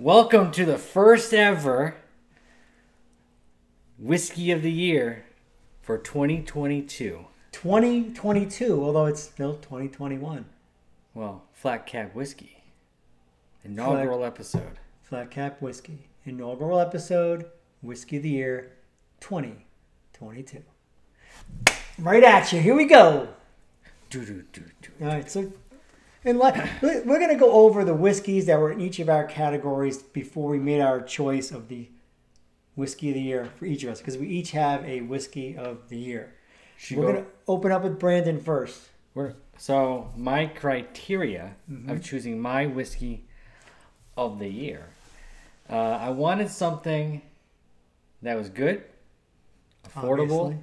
Welcome to the first ever Whiskey of the Year for 2022. 2022, although it's still 2021. Well, Flat Cap Whiskey. Inaugural episode. Flat Cap Whiskey. Inaugural episode, Whiskey of the Year 2022. Right at you. Here we go. Do, do, do, do. All right, so and like we're going to go over the whiskeys that were in each of our categories before we made our choice of the whiskey of the year for each of us because we each have a whiskey of the year. Should we're go- going to open up with Brandon first. We're, so, my criteria Mm-hmm. of choosing my whiskey of the year, uh, I wanted something that was good, affordable, Obviously.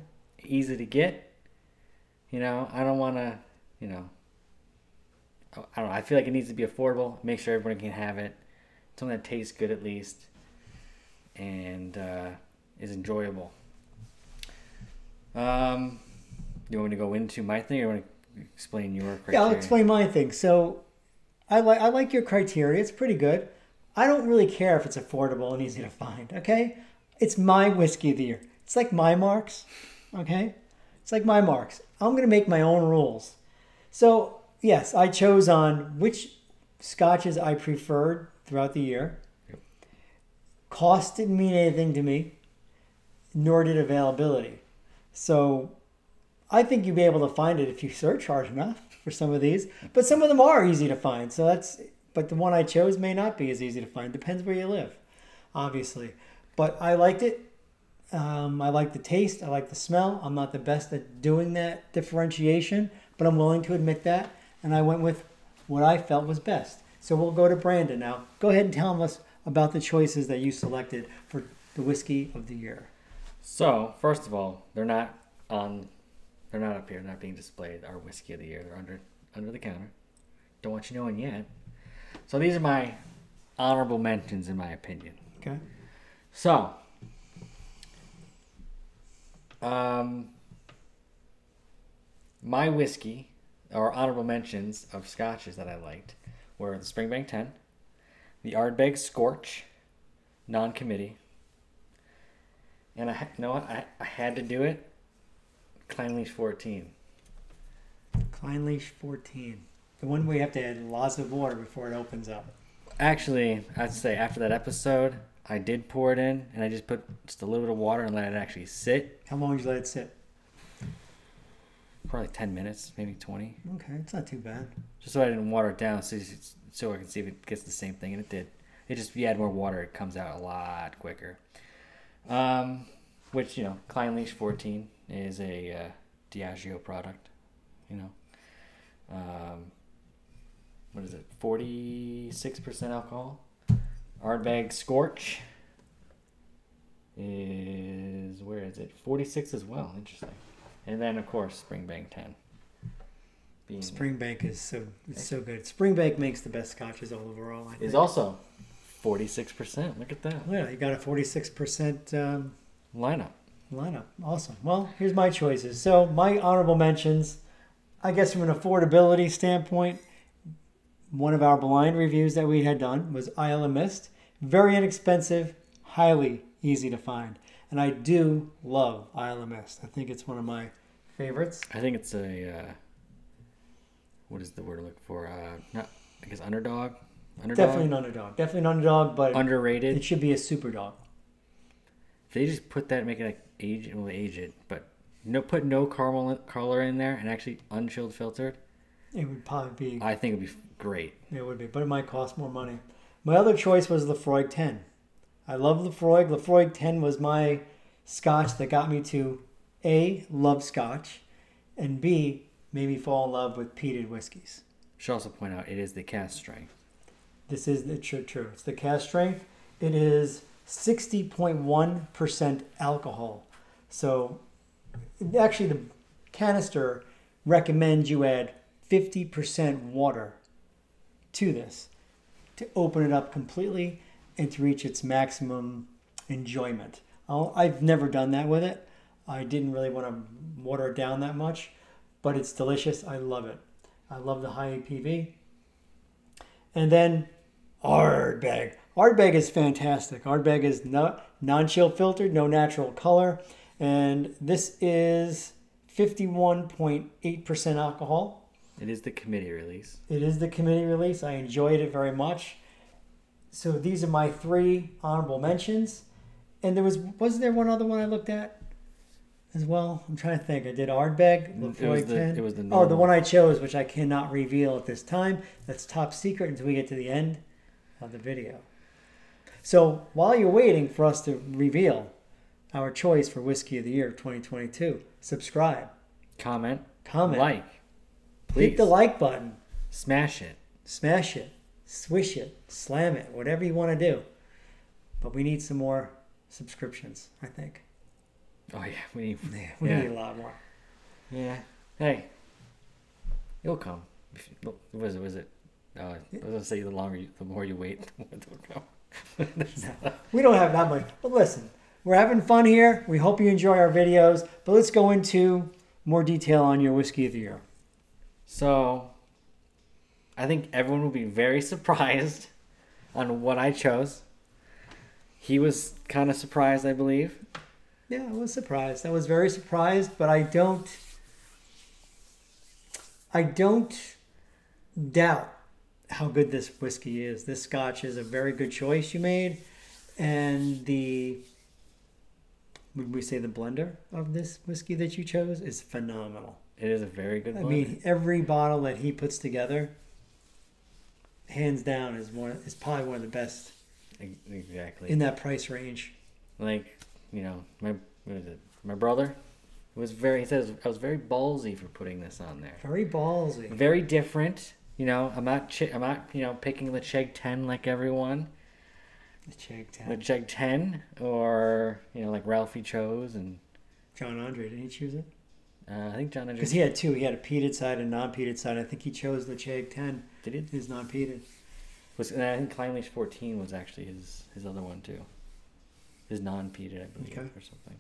easy to get. You know, I don't want to, you know, I don't know. I feel like it needs to be affordable. Make sure everyone can have it. Something that tastes good at least, and uh, is enjoyable. Um, you want me to go into my thing, or you want to explain your criteria? Yeah, I'll explain my thing. So, I like I like your criteria. It's pretty good. I don't really care if it's affordable and easy to find. Okay, it's my whiskey of the year. It's like my marks. Okay, it's like my marks. I'm gonna make my own rules. So yes, I chose on which scotches I preferred throughout the year. Yep. Cost didn't mean anything to me, nor did availability. So I think you'd be able to find it if you search hard enough for some of these. But some of them are easy to find. So that's but the one I chose may not be as easy to find. Depends where you live, obviously. But I liked it. Um, I like the taste. I like the smell. I'm not the best at doing that differentiation, but I'm willing to admit that. And I went with what I felt was best. So we'll go to Brandon now. Go ahead and tell us about the choices that you selected for the whiskey of the year. So, first of all, they're not on. They're not up here. They're not being displayed. Our whiskey of the year. They're under under the counter. Don't want you knowing yet. So these are my honorable mentions, in my opinion. Okay. So, um, my whiskey or honorable mentions of scotches that I liked were the Springbank 10, the Ardbeg Scorch, non-committee, and I you know what I, I had to do it. Clynelish 14. Clynelish 14. The one where you have to add lots of water before it opens up. Actually, I'd say after that episode, I did pour it in, and I just put just a little bit of water and let it actually sit. How long did you let it sit? Probably 10 minutes, maybe 20. Okay, it's not too bad. just so I didn't water it down, so so I can see if it gets the same thing, and it did. It just if you add more water, it comes out a lot quicker. Um, which you know, Clynelish 14 is a uh, Diageo product. You know, um, what is it? 46 percent alcohol. Ardbeg Scorch is where is it? 46 as well. Interesting. And then of course Springbank 10. Being Springbank is so it's so good. Springbank makes the best scotches all overall. I think. is also 46%. Look at that yeah, you got a 46% um, lineup. lineup. Awesome. Well, here's my choices. So my honorable mentions, I guess from an affordability standpoint, one of our blind reviews that we had done was Isle of Mist. Very inexpensive, highly easy to find. And I do love Isle of Mist. I think it's one of my favorites. I think it's a uh, what is the word I'm looking for? Uh, not I guess underdog. Underdog. Definitely an underdog. Definitely an underdog, but underrated. it should be a super dog. They just put that make it like age well age it, but no put no caramel color in there and actually unchilled filtered. It would probably be I think it'd be great. It would be, but it might cost more money. My other choice was Laphroaig 10. I love Laphroaig. Laphroaig 10 was my scotch that got me to A, love scotch, and B, made me fall in love with peated whiskeys. Should also point out it is the cask strength. This is the true, true. It's the cask strength. It is 60.1% alcohol. So, actually, the canister recommends you add 50% water to this to open it up completely and to reach its maximum enjoyment. I'll, I've never done that with it. I didn't really want to water it down that much, but it's delicious. I love it. I love the high APV. And then Ardbeg. Ardbeg is fantastic. Ardbeg is no, non-chill filtered, no natural color, and this is 51.8% alcohol. It is the committee release. It is the committee release. I enjoyed it very much. So these are my three honorable mentions. And there was was there one other one I looked at as well? I'm trying to think. I did Ardbeg, It was Laphroaig the- 10. it was the oh, the one I chose, which I cannot reveal at this time. That's top secret until we get to the end of the video. So while you're waiting for us to reveal our choice for whiskey of the year 2022, subscribe, Comment, comment, like, please. hit the like button. Smash it. smash it, swish it, slam it, whatever you want to do. But we need some more subscriptions, I think. Oh yeah, we need. We Yeah. need a lot more. Yeah. Hey, it'll come. What was it? Was it? Uh, I was gonna say the longer, you, the more you wait, the more it'll come. We don't have that much. But listen, we're having fun here. We hope you enjoy our videos. But let's go into more detail on your whiskey of the year. so, I think everyone will be very surprised on what I chose. He was kind of surprised, I believe. Yeah, I was surprised. I was very surprised, but I don't. I don't doubt how good this whiskey is. This Scotch is a very good choice you made, and the would we say the blender of this whiskey that you chose is phenomenal. It is a very good I mean, every bottle that he puts together, hands down, is one is probably one of the best exactly. in that price range. like you know, my what is it? My brother was very. He says I was very ballsy for putting this on there. Very ballsy. very different. You know, I'm not chi- I'm not you know picking the Cheg 10 like everyone. The Cheg The Town. Cheg 10 or you know like Ralphie chose and John Andre, did he choose it? uh, I think John andre Because he had two. He had a peated side and non-peated side. I think he chose the Cheg 10. Did he His non-peated. was and I think Clynelish 14 was actually his his other one too. His non-peated I believe Okay. or something.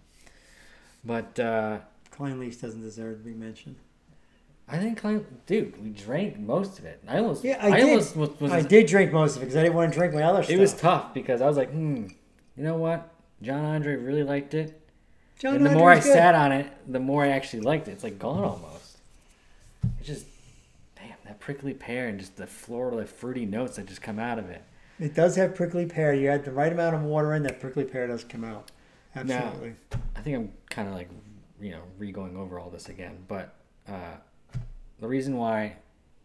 But uh, Clynelish doesn't deserve to be mentioned. I think Klein dude we drank most of it. I almost Yeah, I, did. almost was, was I did drink most of it because I didn't want to drink my other stuff. it was tough because I was like hmm you know what John Andre really liked it. John and the more I good. sat on it, the more I actually liked it. It's like gone almost. It's just, damn, that prickly pear and just the floral, like fruity notes that just come out of it. It does have prickly pear. You add the right amount of water in, that prickly pear does come out. Absolutely. I think I'm kind of like, you know, re-going over all this again. But uh, the reason why,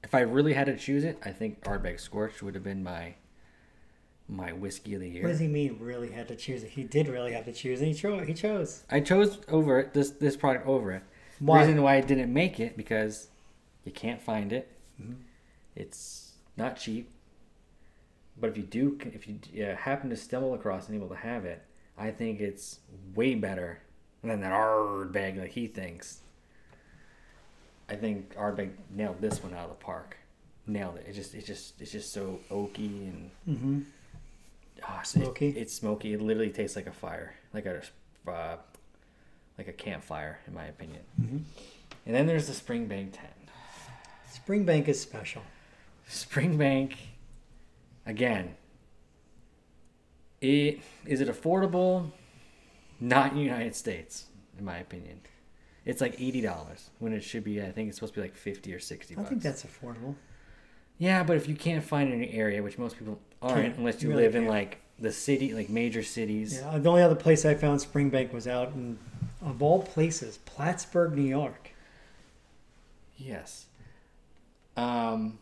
if I really had to choose it, I think Ardbeg Scorch would have been my my whiskey of the year. What does he mean? Really had to choose it? He did really have to choose, and he chose. He chose. I chose over it this this product over it. Why? Reason why I didn't make it because you can't find it. Mhm. It's not cheap. But if you do, if you uh, happen to stumble across and able to have it, I think it's way better than that Ardbeg that he thinks. I think Ardbeg nailed this one out of the park. Nailed it. It just, it just, it's just so oaky and Mm-hmm. oh, it's- it- Smoky? it's smoky. It literally tastes like a fire, like a, uh, like a campfire, in my opinion. Mm-hmm. And then there's the Springbank 10. Springbank is special. Springbank, again, it is it affordable? Not in the United States, in my opinion. It's like eighty dollars when it should be. I think it's supposed to be like fifty or sixty. I think that's affordable. yeah, but if you can't find it in your area, which most people aren't, Can't. unless you Really live in can't. like the city, like major cities. Yeah, the only other place I found Springbank was out in, of all places, Plattsburgh, New York. Yes. Um,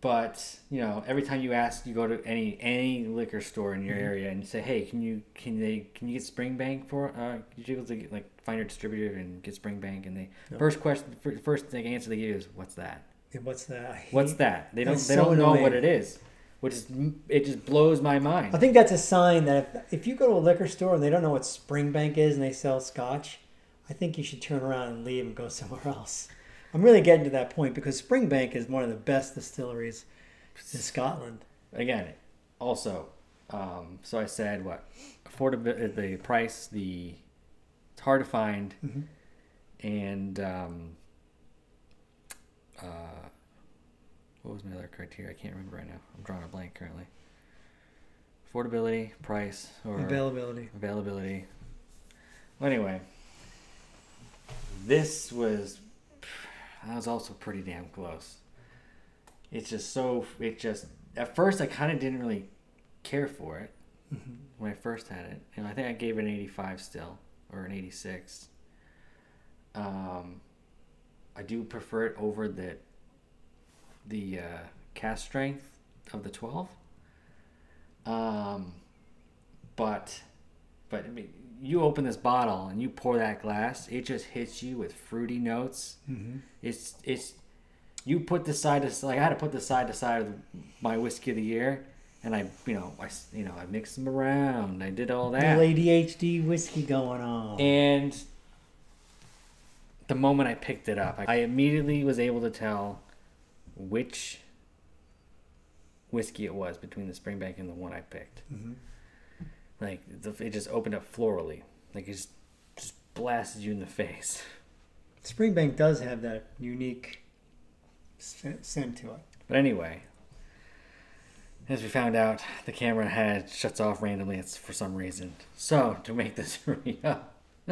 but you know, every time you ask, you go to any any liquor store in your Mm-hmm. area and say, "Hey, can you can they can you get Springbank for? Uh, you able to get, like find your distributor and get Springbank?" And they Yep. first question, first thing answer they give is, "What's that? Yeah, what's that? What's that?" They don't they so don't know what it is, which is it just blows my mind. I think that's a sign that if, if you go to a liquor store and they don't know what Springbank is and they sell scotch, I think you should turn around and leave and go somewhere else. I'm really getting to that point because Springbank is one of the best distilleries in Scotland. again also um, so i said what affordability the price the it's hard to find Mhm. and um, uh, what was my other criteria i can't remember right now i'm drawing a blank currently affordability, price, or Availability. availability. Well, anyway, this was that was also pretty damn close. It's just so it just at first I kind of didn't really care for it when I first had it, and I think I gave it an eighty-five still or an eighty-six. Um, I do prefer it over the the uh, cask strength of the twelve. Um, but but I mean, you open this bottle and you pour that glass, it just hits you with fruity notes. Mm-hmm. It's it's you put this side to like I had to put this side to side of my whiskey of the year, and I you know I you know I mixed them around. I did all that, Little ADHD whiskey going on. and the moment I picked it up, I immediately was able to tell which whiskey it was between the Springbank and the one I picked. Mhm. Like it just opened up florally, like it just just blasted you in the face. Springbank does have that unique scent to it. But anyway, as we found out, the camera had shuts off randomly. It's for some reason. So to make this up,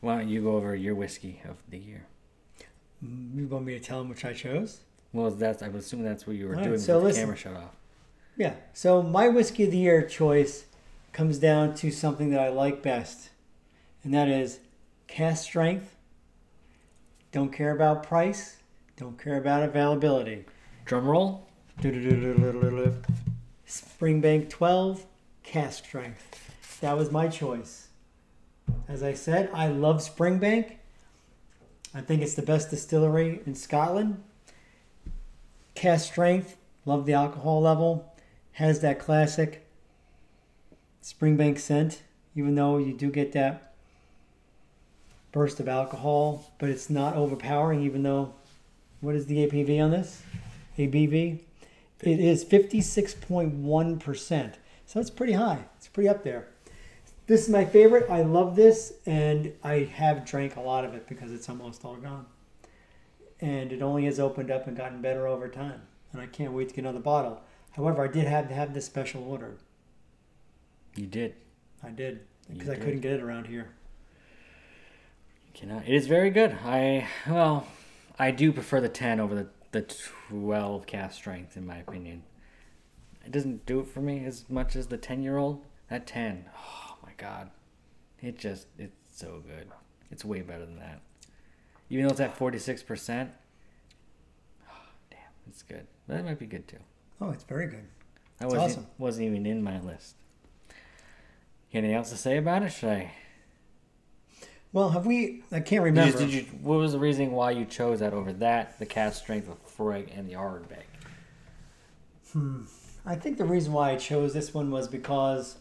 why don't you go over your whiskey of the year? You want me to tell them which I chose? Well, that's I would assume that's what you were All right, doing so with the listen. camera shut off. Yeah. So my whiskey of the year choice comes down to something that I like best, and that is cask strength. Don't care about price. Don't care about availability. Drum roll. Springbank 12 cask strength. That was my choice. As I said, I love Springbank. I think it's the best distillery in Scotland. Cask strength, love the alcohol level, has that classic Springbank scent, even though you do get that burst of alcohol, but it's not overpowering, even though, what is the APV on this? ABV? It is 56.1%. So it's pretty high. It's pretty up there. This is my favorite. I love this, and I have drank a lot of it because it's almost all gone. And it only has opened up and gotten better over time. And I can't wait to get another bottle. However, I did have to have this special ordered. You did. I did because I did. couldn't get it around here. Cannot. It is very good. I well, I do prefer the ten over the the twelve cask strength in my opinion. It doesn't do it for me as much as the ten year old. That ten, oh my god, it just it's so good. It's way better than that. Even though it's at forty six percent. Damn, it's good. That might be good too. Oh, it's very good. That wasn't awesome. wasn't even in my list. Anything else to say about it? Should I? Well, have we? I can't Did you, remember. did you, what was the reason why you chose that over that, the cask strength of Freg and the Ardbeg? Hmm. I think the reason why I chose this one was because,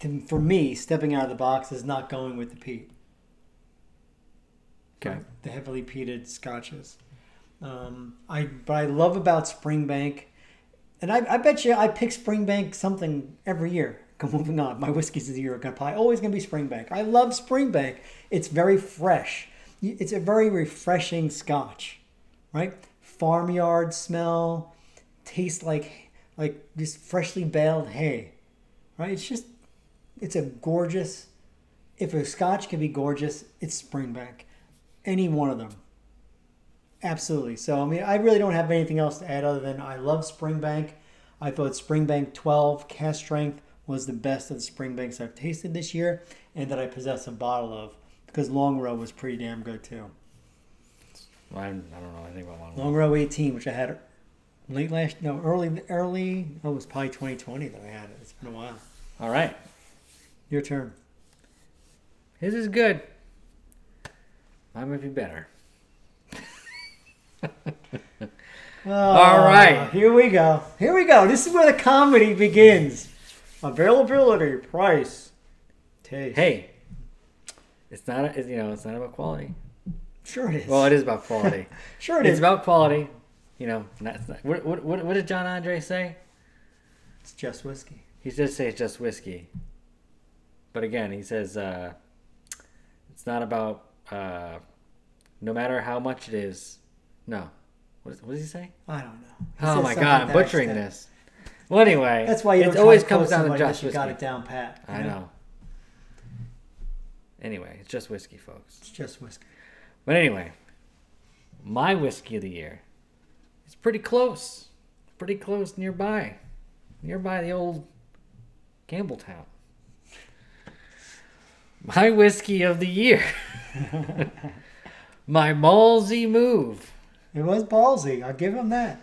to, for me, stepping out of the box is not going with the peat. Okay. the heavily peated scotches. Um, I but I love about Springbank, and I, I bet you I pick Springbank something every year. Moving on, my whiskeys of the year are gonna probably always gonna be Springbank. I love Springbank. It's very fresh. It's a very refreshing Scotch, right? Farmyard smell, tastes like like just freshly baled hay, right? It's just it's a gorgeous. If a Scotch can be gorgeous, it's Springbank any one of them. Absolutely. So I mean, I really don't have anything else to add other than I love Springbank. I thought Springbank 12 cask strength was the best of the Springbanks I've tasted this year, and that I possess a bottle of because Long Row was pretty damn good too. Well, I, don't know anything about one. Long Row 18, which I had late last no early early oh it was probably 2020 that I had it. It's been a while. All right. Your turn. His is good. Mine might be better. All right. Here we go. Here we go. This is where the comedy begins. Availability, price, taste. Hey, it's not, a, you know, it's not about quality. Sure it is. Well, it is about quality. sure it it's is. about quality. You know, not, not, what, what, what, what did John Andre say? It's just whiskey. He does say it's just whiskey. But again, he says uh, it's not about uh, no matter how much it is. No. What, is, what does he say? I don't know. He Oh my god, I'm butchering extent. this. Well, anyway, That's why you it don't always comes down to just you got it down pat. I know. Anyway, it's just whiskey, folks. It's just whiskey. But anyway, my whiskey of the year is pretty close. Pretty close nearby. Nearby the old Campbeltown. My whiskey of the year. my Malsey move. It was ballsy. I'll give him that.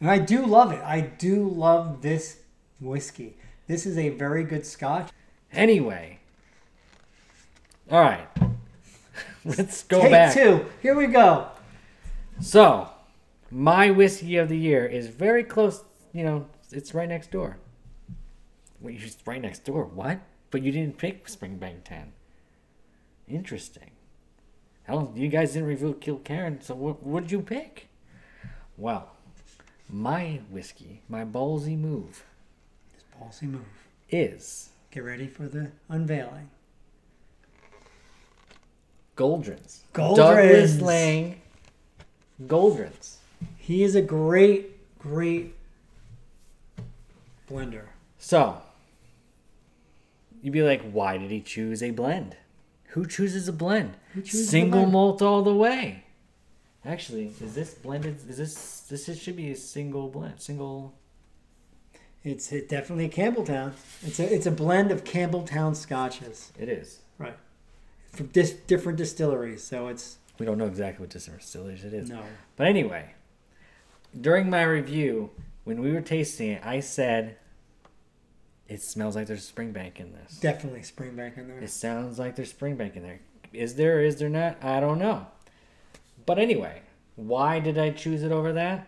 And I do love it. I do love this whiskey. This is a very good scotch. Anyway. All right. Let's go Take back. two. Here we go. So, my whiskey of the year is very close. You know, it's right next door. Wait, just right next door. What? But you didn't pick Springbank 10. Interesting. Hell, you guys didn't reveal Kilkerran, so what what did you pick? Well, my whiskey, my ballsy move, This ballsy move. is Get ready for the unveiling. Gauldrons. Gauldrons. Douglas Laing Gauldrons. He is a great, great blender. So, you'd be like, why did he choose a blend? Who chooses a blend? Who chooses a Single malt all the way. Actually, is this blended? Is this this is, should be a single blend? Single. It's it, definitely a Campbeltown. It's a it's a blend of Campbeltown scotches It is. right from dis- different distilleries. So it's We don't know exactly what distilleries it is. no. But anyway, during my review, when we were tasting it, I said, "It smells like there's Springbank in this." Definitely Springbank in there. It sounds like there's Springbank in there. Is there? Is there not? I don't know. But anyway, why did I choose it over that?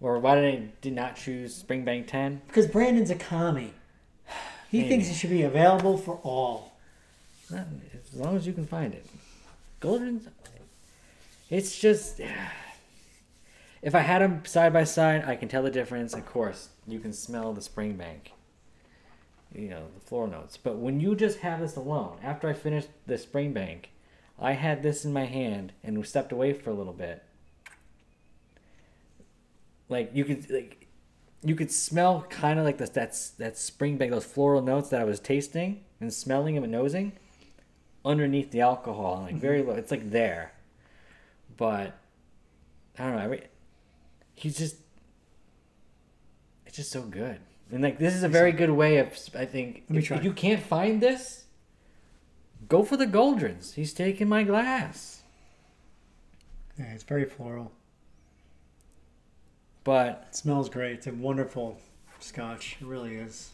Or why did I did not choose Springbank 10? Because Brandon's a commie. He Maybe. thinks it should be available for all. Not- As long as you can find it. Golden, it's just. If I had them side by side, I can tell the difference. Of course, you can smell the Springbank. You know, the floral notes. But when you just have this alone, after I finished the Springbank, I had this in my hand and we stepped away for a little bit. Like you could like you could smell kind of like this that's that Springbank those floral notes that I was tasting and smelling and nosing underneath the alcohol like very mm-hmm. low. It's like there. But I don't know. I mean, he's just it's just so good. And like this is a very good way of I think Let me if, try. if you can't find this, go for the Gauldrons. He's taking my glass. Yeah, it's very floral. But It smells great. It's a wonderful scotch. It really is.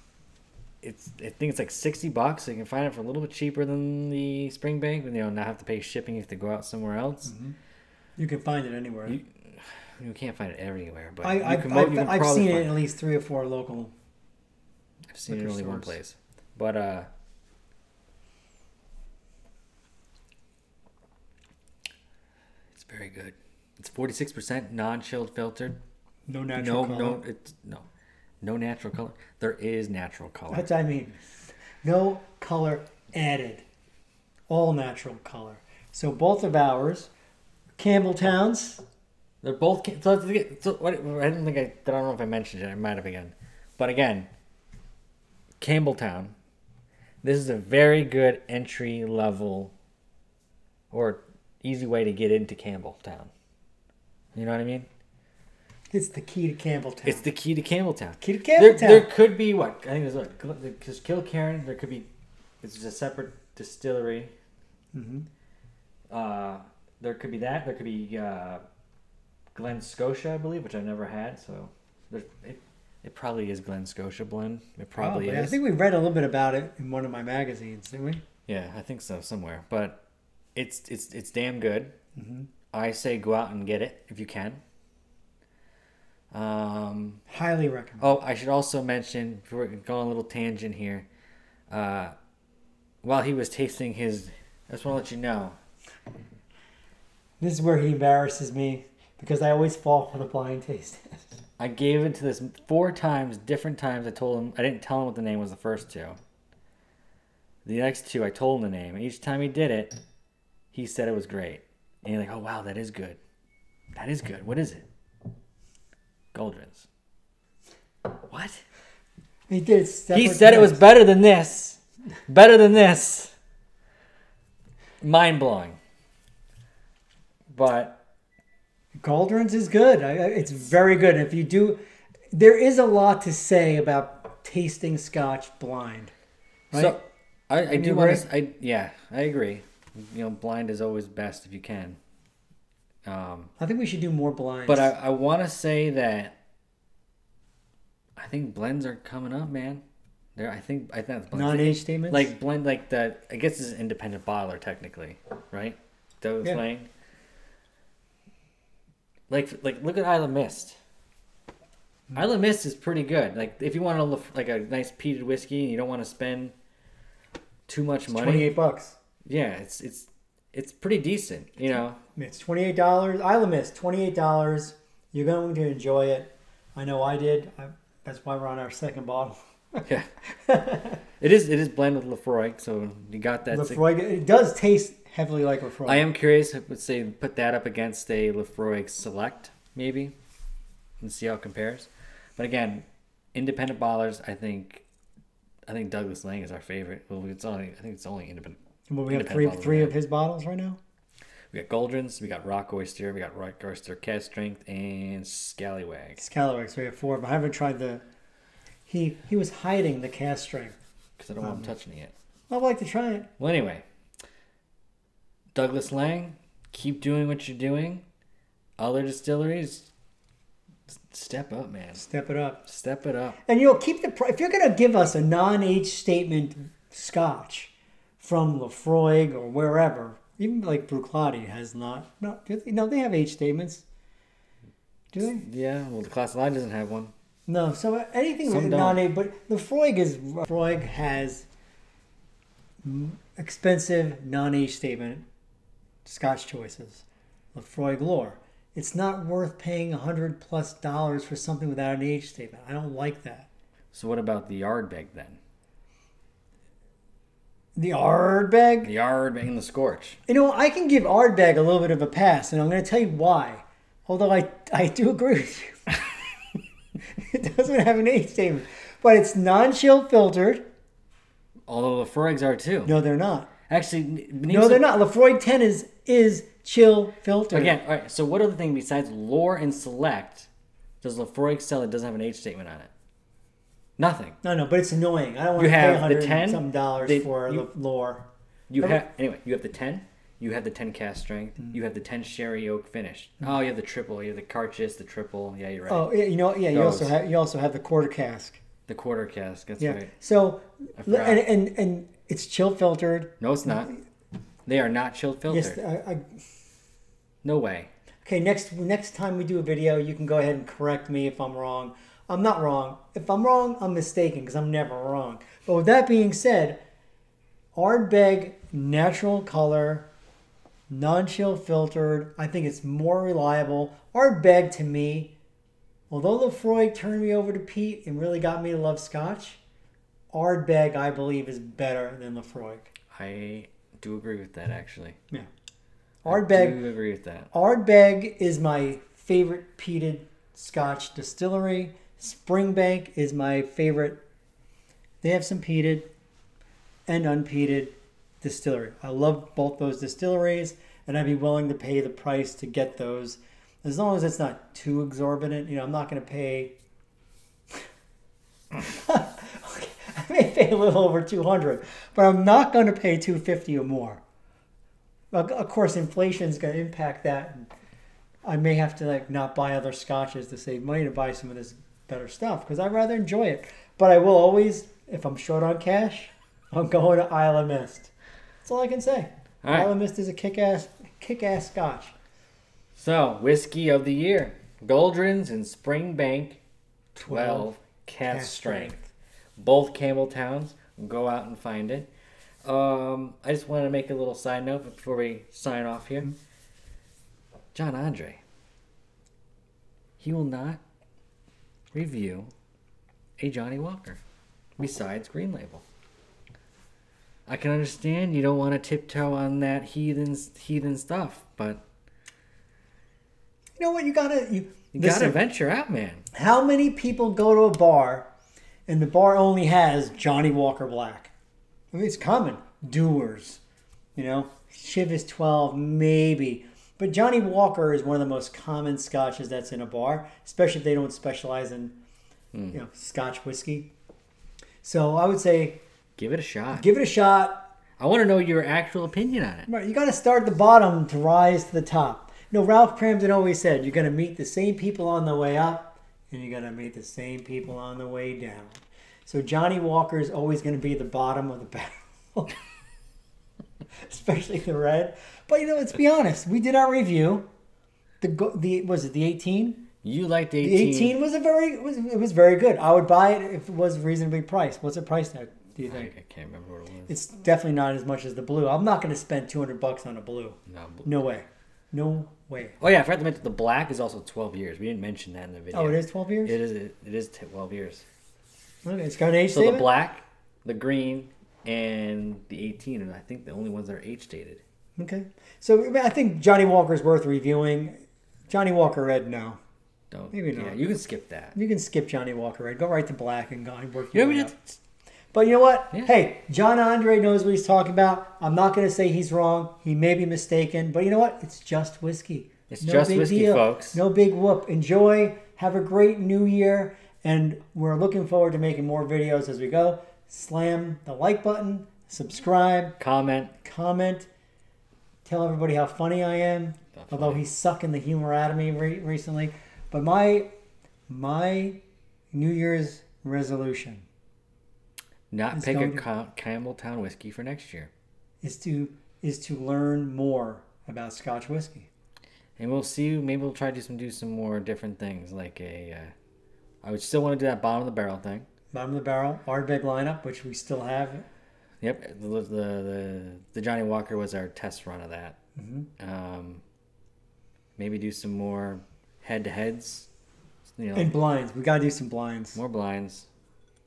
it's I think it's like sixty bucks. So you can find it for a little bit cheaper than the Springbank, and you don't have to pay shipping if they go out somewhere else. Mm-hmm. You can find it anywhere. You, you can't find it everywhere, but I, you I've, can, I've, you can I've probably seen it at least three or four local. I've seen it only one place, but uh, it's very good. It's forty six percent non chilled filtered. No natural no, color. no, it's no, no natural color. There is natural color. That's what I mean. No color added. All natural color. So both of ours, Campbeltowns, They're both. So, so what, I didn't think I. I don't know if I mentioned it. I might have again, but again, Campbeltown. This is a very good entry level, or easy way to get into Campbeltown. You know what I mean? it's the key to Campbeltown. It's the key to Campbeltown. key to There, Campbeltown. there could be what I think there's what because Kilkerran. There could be. It's a separate distillery. hmm Uh, there could be that. There could be uh, Glen Scotia, I believe, which I never had. So there, it, it probably is Glen Scotia blend. It probably, Probably. I think we read a little bit about it in one of my magazines, didn't we? yeah, I think so somewhere. But it's it's it's damn good. Mhm. I say go out and get it if you can. Um, Highly recommend. Oh, I should also mention, if we're going on a little tangent here, uh, while he was tasting his, I just want to let you know, This is where he embarrasses me because I always fall for the blind taste. I gave it to this four times, different times. I told him, I didn't tell him what the name was the first two. The next two, I told him the name. Each time he did it, he said it was great. And you're like, oh, wow, that is good. That is good. What is it? Gauldrons. What? He did. He said it was better than this. Better than this. Mind blowing. But Gauldrons is good. I, it's very good. If you do, there is a lot to say about tasting Scotch blind. Right? so I, I do want to. I yeah, I agree. You know, blind is always best if you can. Um, I think we should do more blinds. but I, I want to say that I think blends are coming up, man. There, I think I think blends. non-age statements. like blend like the I guess it's an independent bottler technically, right? Douglas Yeah. Lang. Like like look at Islay Mist. Hmm. Islay Mist is pretty good. Like if you want to look like a nice peated whiskey and you don't want to spend too much money, twenty-eight bucks. yeah, it's it's it's pretty decent. You know, It's twenty-eight dollars. Islay Mist, twenty-eight dollars. You're going to enjoy it. I know I did. I, that's why we're on our second bottle. yeah. it is it is blended with Laphroaig, so you got that. Laphroaig. It does taste heavily like Laphroaig. I am curious. I would say put that up against a Laphroaig Select, maybe, and see how it compares. But again, independent ballers. I think, I think Douglas Laing is our favorite. Well, it's only I think it's only independent. well, we have three three of his bottles right now. We got Gauldrons, we got Rock Oyster, we got Rock Oyster Cask Strength, and Scallywag. Scalawags. We have four. But I haven't tried the. He he was hiding the cask strength. Because I don't want Um, him touching it yet. I'd like to try it. Well, anyway, Douglas Laing, keep doing what you're doing. Other distilleries, step up, man. Step it up. Step it up. And you'll keep the if you're gonna give us a non-age statement Scotch from Laphroaig or wherever, even like Bruichladdich has not. No, do they, no, they have age statements. Do they? Yeah, well, the class line doesn't have one. No. So uh, anything Some with non-age, but Laphroaig is Laphroaig has expensive non-age statement Scotch choices. Laphroaig Glore. It's not worth paying a hundred plus dollars for something without an age statement. I don't like that. So what about the Ardbeg then? The Ardbeg. The Ardbeg and the Scorch. You know, I can give Ardbeg a little bit of a pass, and I'm going to tell you why. Although I, I do agree with you. it doesn't have an age statement, but it's non-chill filtered. Although the Laphroaig's are too. No, they're not. Actually, No, they're not. Laphroaig 10 is is chill filtered. Again, all right. So what other thing besides Lore and Select does Laphroaig sell that doesn't have an age statement on it? Nothing. No, no, but it's annoying. I don't want You to pay have 100 10, some dollars for you- the lore. You have anyway. You have the ten. You have the ten cask strength. Mm-hmm. You have the ten sherry oak finish. Oh, you have the triple. You have the Cairdeas, the triple. Yeah, you're right. Oh, yeah, you know, yeah. You also have you also have the quarter cask. The quarter cask. That's Yeah. right. So, and, and and it's chill filtered. No, it's not. They are not chilled filtered. Yes, I, I, No way. Okay, next next time we do a video, you can go ahead and correct me if I'm wrong. I'm not wrong. If I'm wrong, I'm mistaken because I'm never wrong. But with that being said, Ardbeg natural color, non-chill filtered. I think it's more reliable. Ardbeg to me, although Laphroaig turned me over to peat and really got me to love Scotch, Ardbeg I believe is better than Laphroaig. I do agree with that. Actually, Yeah. I Ardbeg do agree with that. Ardbeg is my favorite peated Scotch distillery. Springbank is my favorite. They have some peated and unpeated distillery. I love both those distilleries, and I'd be willing to pay the price to get those, as long as it's not too exorbitant. You know, I'm not going to pay. Okay, I may pay a little over 200, but I'm not going to pay 250 or more. Of course, inflation is going to impact that. I may have to like not buy other scotches to save money to buy some of this better stuff because I'd rather enjoy it. But I will always, if I'm short on cash, I'm going to Islay Mist. That's all I can say. All right. Islay Mist is a kick-ass, kick-ass scotch. So whiskey of the year: Gauldrons and Springbank, twelve cast Cask strength. Both Campbeltowns. Go out and find it. Um, I just wanted to make a little side note before we sign off here. John Andre. He will not review a Johnnie Walker besides Green Label. I can understand you don't want to tiptoe on that heathen heathen stuff, but You know what? You gotta you. you listen, gotta venture out, man. How many people go to a bar and the bar only has Johnnie Walker Black? I mean, it's common. Dewar's, you know, Chivas 12, maybe. But Johnnie Walker is one of the most common scotches that's in a bar, especially if they don't specialize in, hmm. you know, Scotch whiskey. So I would say Give it a shot. give it a shot. I want to know your actual opinion on it. Right, you got to start at the bottom to rise to the top. You know, Ralph Kramden always said you're going to meet the same people on the way up, and you're going to meet the same people on the way down. So Johnnie Walker is always going to be the bottom of the barrel, especially the red. But you know, let's be honest. We did our review. The go- the was it the 18? You liked the The 18. 18 was a very it was it was very good. I would buy it if it was reasonably priced. What's it priced at? Do you think? I can't remember what it was. It's definitely not as much as the blue. I'm not going to spend 200 bucks on a blue. No, No way. No way. Oh yeah, I forgot to mention the black is also 12 years. We didn't mention that in the video. Oh, it is 12 years? It is. It is 12 years. Okay, it's got an age So the black, the green, and the 18, and I think the only ones that are age dated. Okay. So I, think Johnnie Walker's worth reviewing. Johnnie Walker Red, no. Don't. Maybe Yeah, you can skip that. You can skip Johnnie Walker Red. Go right to black and go and work You know, we up. But you know what? Yeah. Hey, John Andre knows what he's talking about. I'm not going to say he's wrong. He may be mistaken. But you know what? It's just whiskey. It's just big whiskey, folks. No big whoop. Enjoy. Have a great new year. And we're looking forward to making more videos as we go. Slam the like button, subscribe, comment. comment, tell everybody how funny I am. That's Although funny. he's sucking the humor out of me re- recently, but my my New Year's resolution Not pick a to- Campbeltown whiskey for next year. is to is to learn more about Scotch whiskey. And we'll see. Maybe we'll try to do some do some more different things, like a. Uh, I would still want to do that bottom of the barrel thing. Bottom of the barrel, Ardbeg lineup, which we still have. Yep, the the the, the Johnnie Walker was our test run of that. Mm-hmm. Um, maybe do some more head to heads. You know, And blinds, we got to do some blinds. more blinds.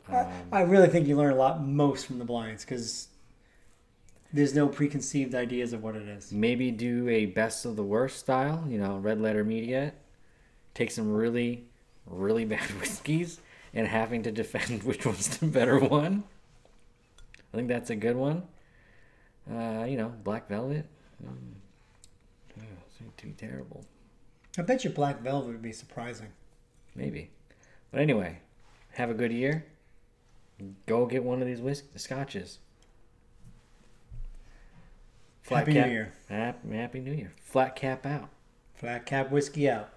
I, Um, I really think you learn a lot most from the blinds because there's no preconceived ideas of what it is. maybe do a best of the worst style. You know, red letter media. Take some really, really bad whiskeys and having to defend which one's the better one. I think that's a good one. Uh, you know, Black Velvet. Mm. Oh, too terrible. I bet you Black Velvet would be surprising. Maybe. But anyway, have a good year. Go get one of these whisk scotches. Happy New Year. Happy, happy New Year. Flat cap out. Flat cap whiskey out.